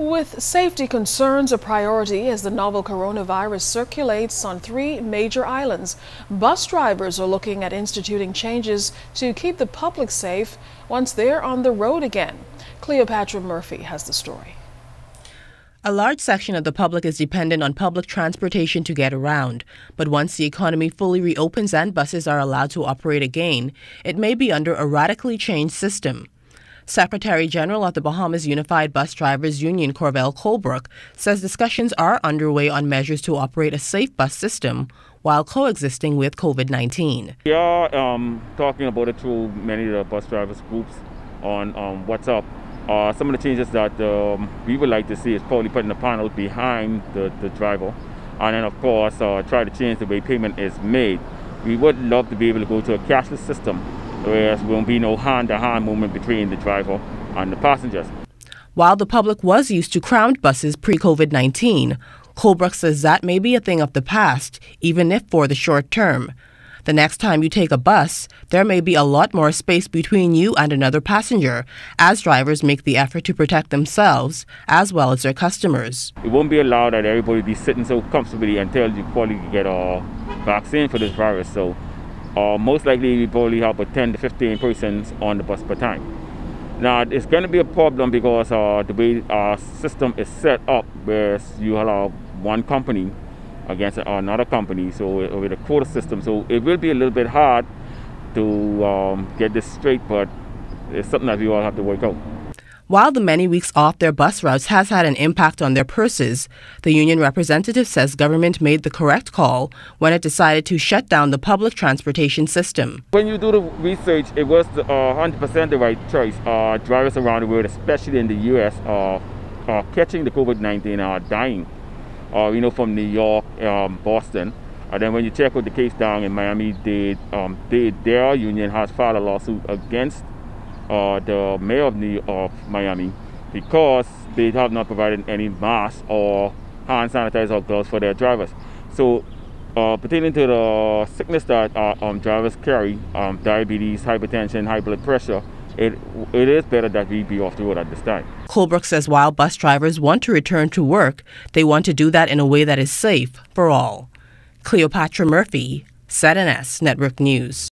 With safety concerns a priority as the novel coronavirus circulates on three major islands, bus drivers are looking at instituting changes to keep the public safe once they're on the road again. Cleopatra Murphy has the story. A large section of the public is dependent on public transportation to get around, but once the economy fully reopens and buses are allowed to operate again, it may be under a radically changed system. Secretary General of the Bahamas Unified Bus Drivers Union, Corvell Colebrook, says discussions are underway on measures to operate a safe bus system while coexisting with COVID 19. We are um, talking about it through many of the bus drivers groups on um, WhatsApp. Uh, some of the changes that um, we would like to see is probably putting the panel behind the, the driver and then of course uh, try to change the way payment is made. We would love to be able to go to a cashless system whereas there won't be no hand-to-hand movement between the driver and the passengers. While the public was used to crowned buses pre-COVID-19, Colebrook says that may be a thing of the past, even if for the short term. The next time you take a bus, there may be a lot more space between you and another passenger, as drivers make the effort to protect themselves as well as their customers. It won't be allowed that everybody be sitting so comfortably until you probably get a vaccine for this virus. So uh, most likely we probably have about 10 to 15 persons on the bus per time. Now it's going to be a problem because uh, the way our system is set up, where you allow one company against another company, so with a quota system, so it will be a little bit hard to um, get this straight, but it's something that we all have to work out. While the many weeks off their bus routes has had an impact on their purses, the union representative says government made the correct call when it decided to shut down the public transportation system. When you do the research, it was uh, 100% the right choice. Uh, drivers around the world, especially in the U.S., uh, are catching the COVID-19 are dying. Uh, you know, from New York, um, Boston. And then when you check out the case down in Miami, they, um, they, their union has filed a lawsuit against uh, the mayor of, New, of Miami because they have not provided any masks or hand sanitizer or gloves for their drivers. So uh, pertaining to the sickness that uh, um, drivers carry, um, diabetes, hypertension, high blood pressure, it, it is better that we be off the road at this time. Colebrook says while bus drivers want to return to work, they want to do that in a way that is safe for all. Cleopatra Murphy, ZNS Network News.